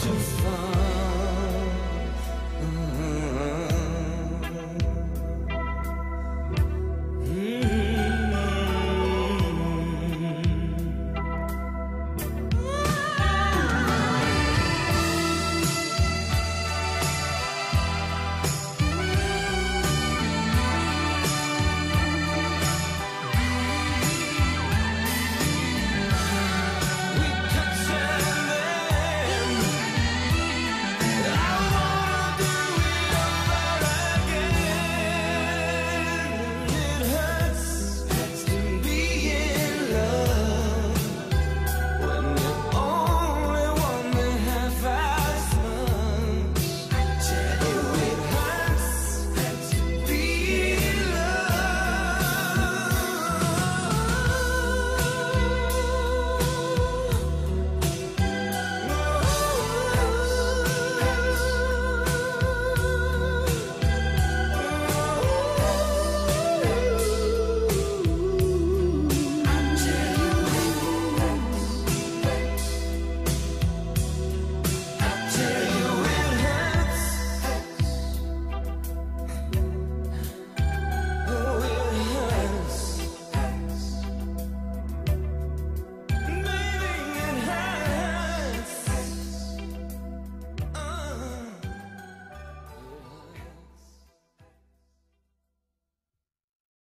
to far.